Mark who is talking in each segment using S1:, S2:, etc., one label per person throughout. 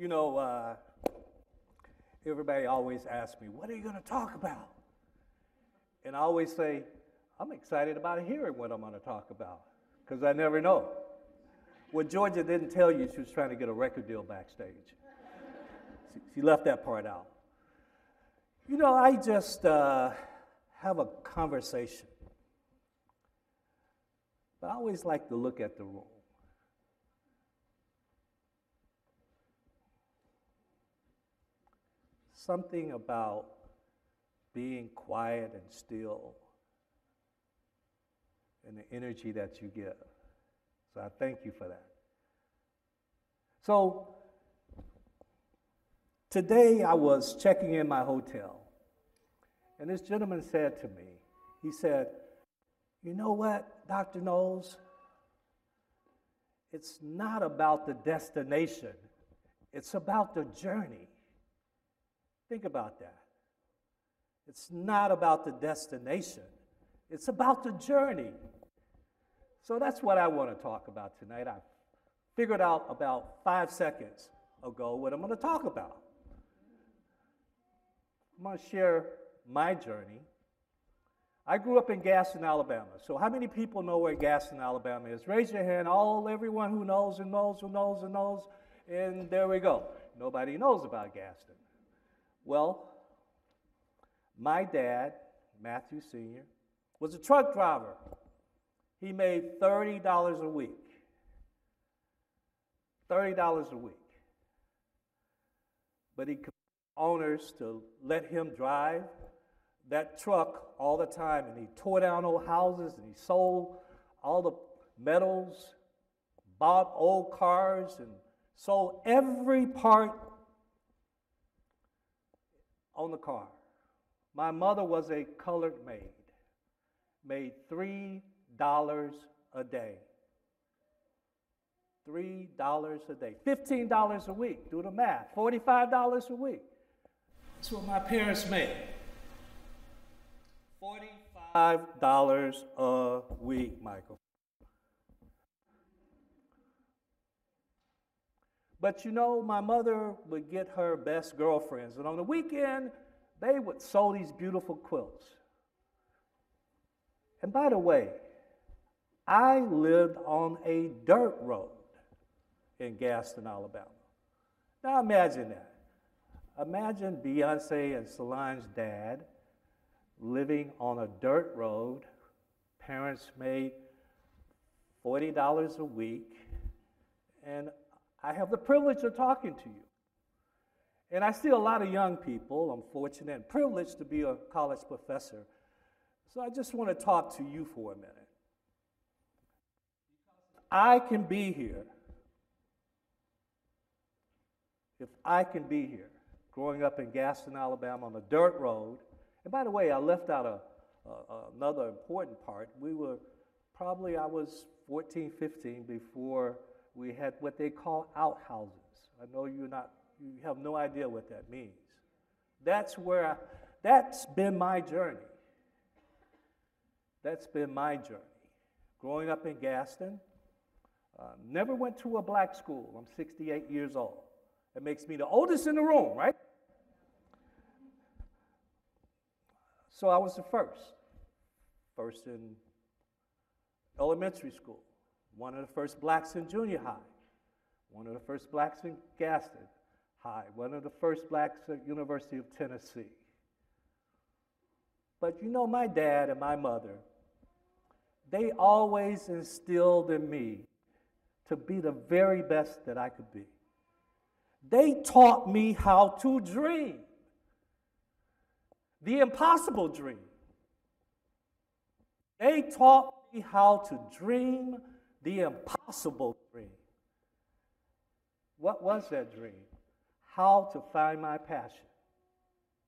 S1: You know, uh, everybody always asks me, what are you going to talk about? And I always say, I'm excited about hearing what I'm going to talk about because I never know. Well, Georgia didn't tell you she was trying to get a record deal backstage. she left that part out. You know, I just uh, have a conversation. But I always like to look at the room. Something about being quiet and still and the energy that you give. So I thank you for that. So today I was checking in my hotel, and this gentleman said to me, he said, You know what, Dr. Knowles? It's not about the destination, it's about the journey. Think about that. It's not about the destination, it's about the journey. So that's what I want to talk about tonight. I figured out about five seconds ago what I'm going to talk about. I'm going to share my journey. I grew up in Gaston, Alabama. So how many people know where Gaston, Alabama is? Raise your hand. All everyone who knows and knows who knows and knows. And there we go. Nobody knows about Gaston. Well, my dad, Matthew Sr., was a truck driver he made $30 a week. $30 a week. But he owners to let him drive that truck all the time, and he tore down old houses and he sold all the metals, bought old cars, and sold every part on the car. My mother was a colored maid, made three $3 a day. $3 a day. $15 a week. Do the math. $45 a week. That's what my parents made. $45 a week, Michael. But you know, my mother would get her best girlfriends, and on the weekend, they would sew these beautiful quilts. And by the way, I lived on a dirt road in Gaston, Alabama. Now imagine that. Imagine Beyonce and Solange's dad living on a dirt road. Parents made $40 a week. And I have the privilege of talking to you. And I see a lot of young people. I'm fortunate and privileged to be a college professor. So I just want to talk to you for a minute. I can be here, if I can be here, growing up in Gaston, Alabama on a dirt road, and by the way, I left out a, a, another important part. We were probably, I was 14, 15 before we had what they call outhouses. I know you're not, you have no idea what that means. That's where, I, that's been my journey. That's been my journey. Growing up in Gaston, uh, never went to a black school. I'm 68 years old. It makes me the oldest in the room, right? So I was the first. First in elementary school, one of the first blacks in junior high, one of the first blacks in Gaston High, one of the first blacks at University of Tennessee. But you know, my dad and my mother, they always instilled in me to be the very best that I could be. They taught me how to dream, the impossible dream. They taught me how to dream the impossible dream. What was that dream? How to find my passion.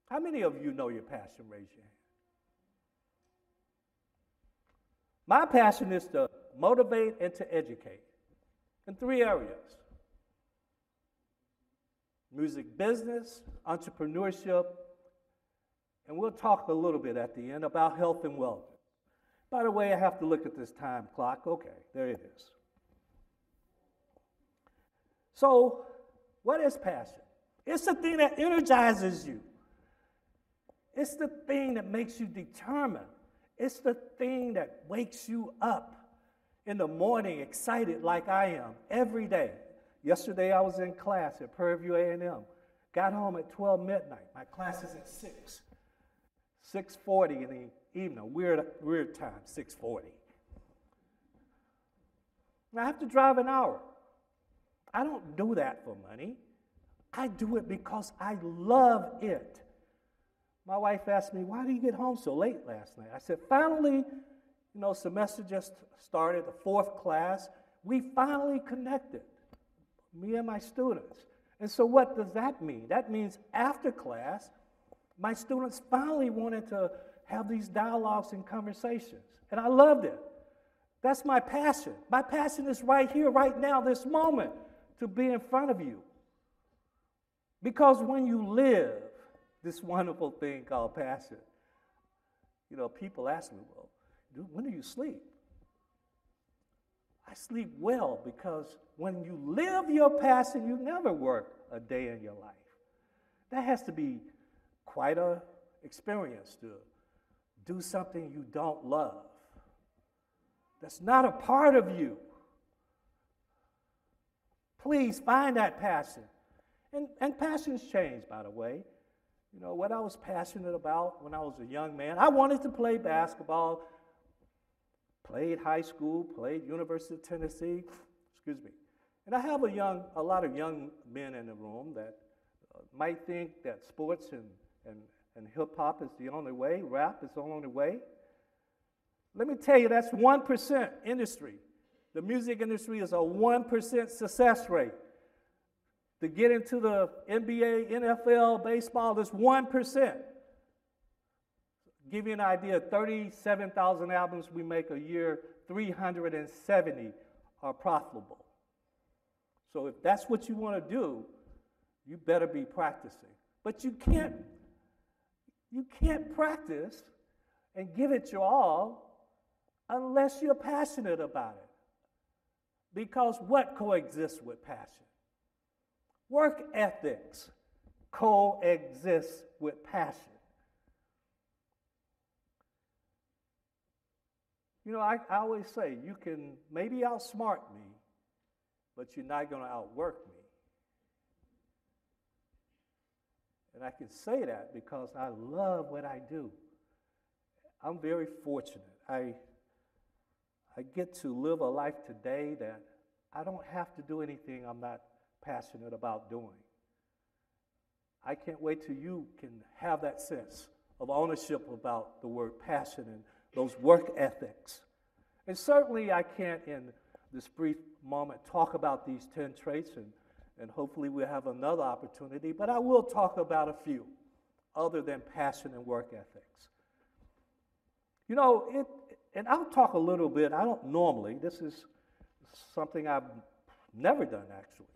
S1: How many of you know your passion? Raise your hand. My passion is to motivate and to educate in three areas music business, entrepreneurship, and we'll talk a little bit at the end about health and wellness. By the way, I have to look at this time clock. Okay, there it is. So, What is passion? It's the thing that energizes you. It's the thing that makes you determined. It's the thing that wakes you up in the morning excited like I am every day. Yesterday I was in class at Prairie View A&M. Got home at 12 midnight. My class is at 6. 6.40 in the evening. Weird, weird time, 6.40. I have to drive an hour. I don't do that for money. I do it because I love it. My wife asked me, Why did you get home so late last night? I said, Finally, you know, semester just started, the fourth class. We finally connected, me and my students. And so, what does that mean? That means after class, my students finally wanted to have these dialogues and conversations. And I loved it. That's my passion. My passion is right here, right now, this moment, to be in front of you. Because when you live this wonderful thing called passion, you know, people ask me, well, when do you sleep? I sleep well because when you live your passion, you never work a day in your life. That has to be quite a experience to do something you don't love. That's not a part of you. Please find that passion. And, and passions change, by the way. You know, what I was passionate about when I was a young man, I wanted to play basketball, played high school, played University of Tennessee, excuse me. And I have a young, a lot of young men in the room that uh, might think that sports and, and, and hip hop is the only way, rap is the only way. Let me tell you, that's 1% industry. The music industry is a 1% success rate. To get into the NBA, NFL, baseball, that's 1%. Give you an idea 37,000 albums we make a year, 370 are profitable. So if that's what you want to do, you better be practicing. But you can't you can't practice and give it your all unless you're passionate about it. Because what coexists with passion? Work ethics coexists with passion. You know, I, I always say you can maybe outsmart me, but you're not going to outwork me. And I can say that because I love what I do. I'm very fortunate. I I get to live a life today that I don't have to do anything I'm not passionate about doing. I can't wait till you can have that sense of ownership about the word passion and those work ethics. And certainly, I can't, in this brief moment, talk about these 10 traits, and, and hopefully, we'll have another opportunity, but I will talk about a few other than passion and work ethics. You know, it, and I'll talk a little bit, I don't normally, this is something I've never done actually.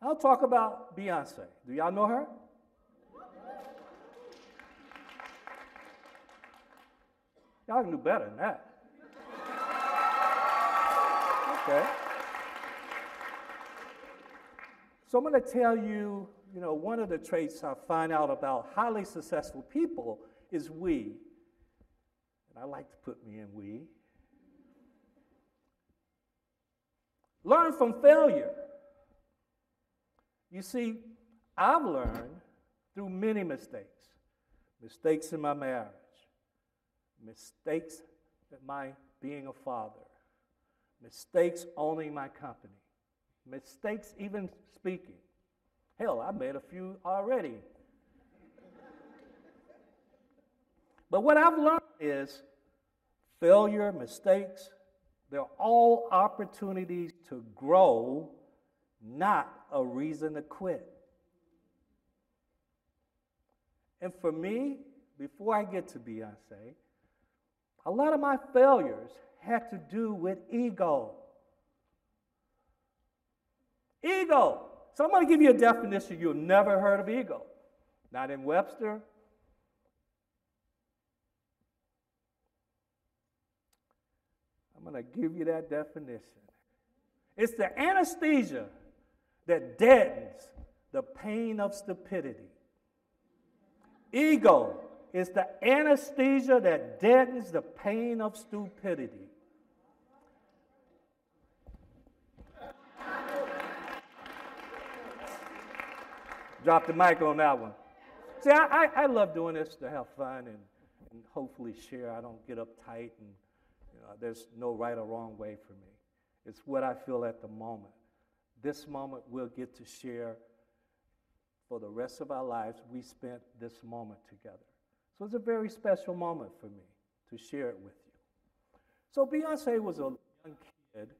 S1: I'll talk about Beyonce. Do y'all know her? Y'all can do better than that. Okay. So I'm going to tell you, you know, one of the traits I find out about highly successful people is we. And I like to put me in we. Learn from failure. You see, I've learned through many mistakes mistakes in my marriage, mistakes in my being a father, mistakes owning my company, mistakes even speaking. Hell, I made a few already. but what I've learned is failure, mistakes, they're all opportunities to grow, not a reason to quit. And for me, before I get to Beyonce, a lot of my failures had to do with ego. Ego. So I'm going to give you a definition you've never heard of ego. Not in Webster, I'm going to give you that definition. It's the anesthesia that deadens the pain of stupidity. Ego is the anesthesia that deadens the pain of stupidity. Drop the mic on that one. See, I, I, I love doing this to have fun and, and hopefully share. I don't get uptight and you know, there's no right or wrong way for me. It's what I feel at the moment. This moment we'll get to share for the rest of our lives. We spent this moment together. So it's a very special moment for me to share it with you. So Beyonce was a young kid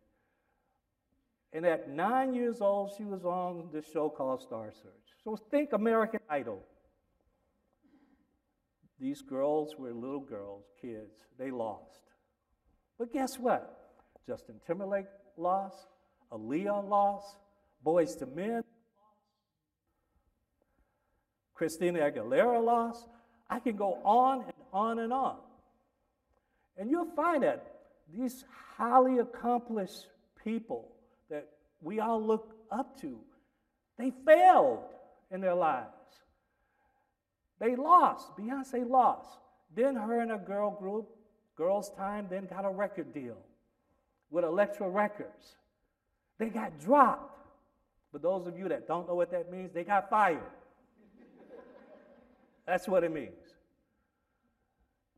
S1: and at nine years old, she was on this show called Star Search. So think American Idol. These girls were little girls, kids. They lost. But guess what? Justin Timberlake lost. Aaliyah lost. Boyz II Men Christina Aguilera lost. I can go on and on and on. And you'll find that these highly accomplished people that we all look up to, they failed in their lives. They lost. Beyonce lost. Then her and a girl group, Girls Tyme, then got a record deal with Elektra Records. They got dropped. For those of you that don't know what that means, they got fired. That's what it means.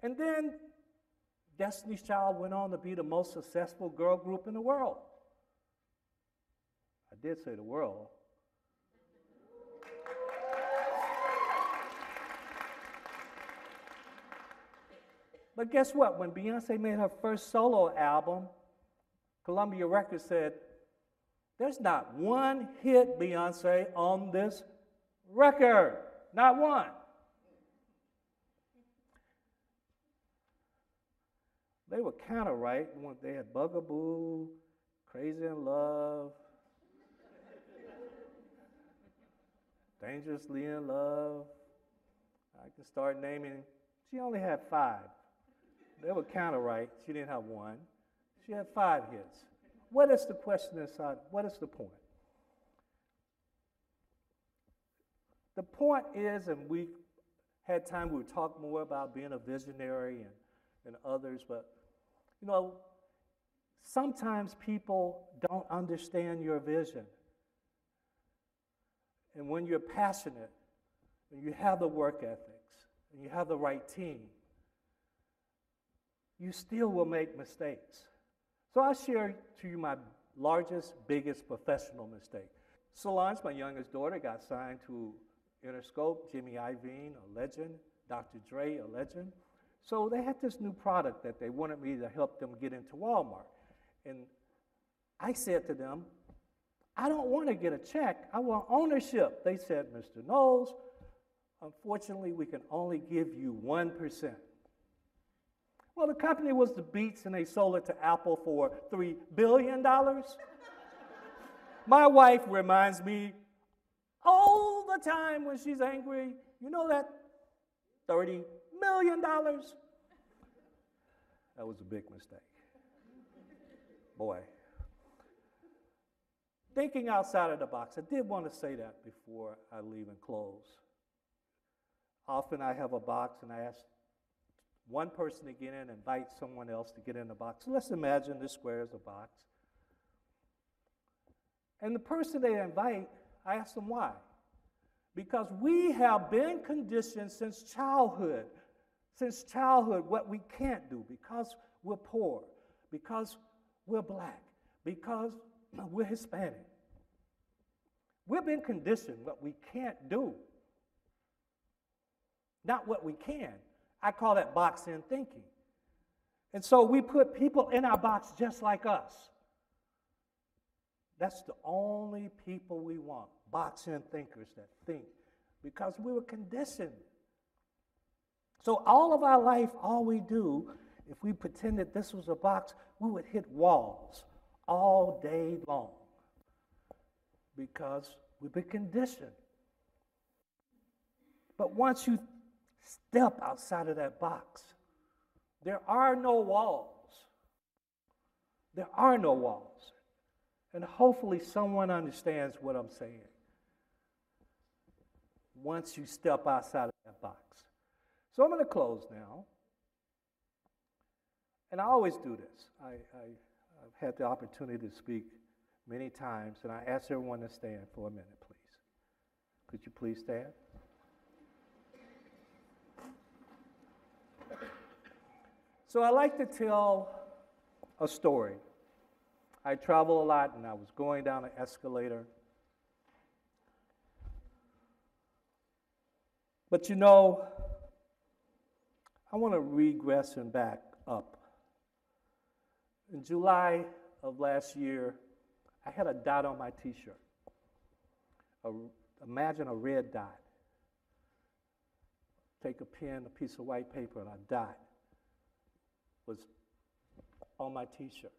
S1: And then Destiny's Child went on to be the most successful girl group in the world. I did say the world. But guess what? When Beyonce made her first solo album, Columbia Records said, There's not one hit, Beyonce, on this record. Not one. They were kind of right. They had Bugaboo, Crazy in Love, Dangerously in Love. I can start naming. She only had five. They were kind of right. She didn't have one. She had five hits. What is the question inside? What is the point? The point is, and we had time, we would talk more about being a visionary and, and others, but you know, sometimes people don't understand your vision. And when you're passionate, and you have the work ethics, and you have the right team, you still will make mistakes. So I'll share to you my largest, biggest professional mistake. Solange, my youngest daughter, got signed to Interscope, Jimmy Iovine, a legend, Dr. Dre, a legend. So they had this new product that they wanted me to help them get into Walmart. And I said to them, I don't want to get a check. I want ownership. They said, Mr. Knowles, unfortunately, we can only give you 1%. Well, the company was the Beats, and they sold it to Apple for $3 billion. My wife reminds me all the time when she's angry, you know that $30 million. That was a big mistake. Boy. Thinking outside of the box, I did want to say that before I leave and close. Often I have a box and I ask one person to get in, and invite someone else to get in the box. So let's imagine this square is a box. And the person they invite, I ask them why. Because we have been conditioned since childhood, since childhood, what we can't do because we're poor, because we're black, because we're Hispanic. We've been conditioned what we can't do, not what we can. I call that box in thinking. And so we put people in our box just like us. That's the only people we want box in thinkers that think because we were conditioned. So, all of our life, all we do, if we pretended this was a box, we would hit walls all day long because we've been conditioned. But once you Step outside of that box. There are no walls. There are no walls. And hopefully, someone understands what I'm saying once you step outside of that box. So I'm going to close now. And I always do this. I, have had the opportunity to speak many times, and I ask everyone to stand for a minute, please. Could you please stand? So I like to tell a story. I travel a lot, and I was going down an escalator. But you know, I want to regress and back up. In July of last year, I had a dot on my t shirt. Imagine a red dot. Take a pen, a piece of white paper, and a dot was on my t shirt,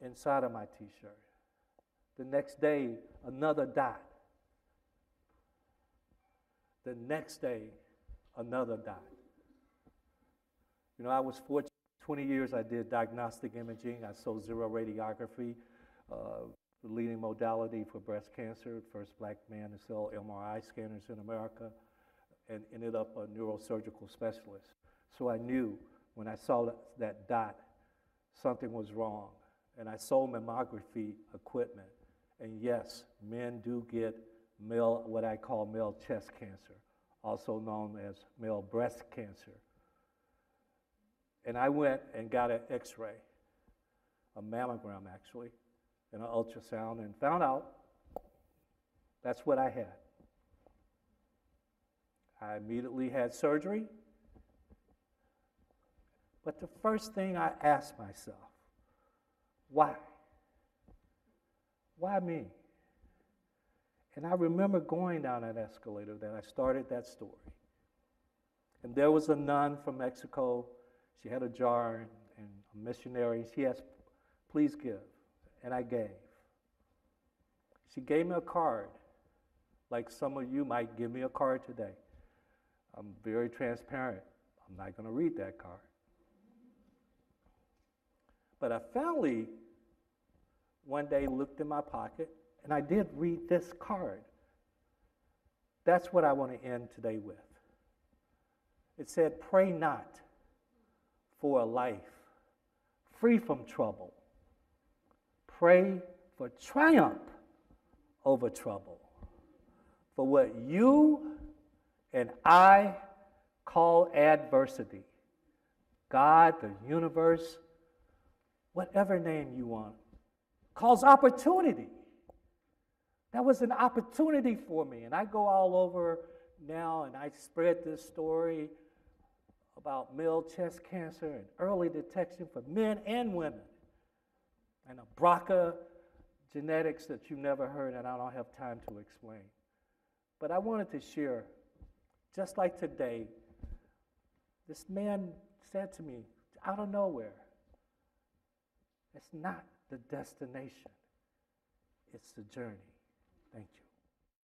S1: inside of my t shirt. The next day, another dot. The next day, another dot. You know, I was fortunate. 20 years I did diagnostic imaging. I sold xeroradiography, uh, the leading modality for breast cancer, first black man to sell MRI scanners in America, and ended up a neurosurgical specialist. So I knew when I saw that, that dot, something was wrong. And I sold mammography equipment. And yes, men do get male, what I call male chest cancer, also known as male breast cancer. And I went and got an x ray, a mammogram actually, and an ultrasound, and found out that's what I had. I immediately had surgery. But the first thing I asked myself, why? Why me? And I remember going down that escalator that I started that story. And there was a nun from Mexico she had a jar and, a missionary. She asked, please give. And I gave. She gave me a card, like some of you might give me a card today. I'm very transparent. I'm not going to read that card. But I finally, one day, looked in my pocket and I did read this card. That's what I want to end today with. It said, Pray not for a life free from trouble. Pray for triumph over trouble. For what you and I call adversity, God, the universe, whatever name you want, calls opportunity. That was an opportunity for me. And I go all over now and I spread this story about male chest cancer and early detection for men and women, and a BRCA genetics that you've never heard and I don't have time to explain. But I wanted to share, just like today, this man said to me out of nowhere, it's not the destination, it's the journey. Thank you.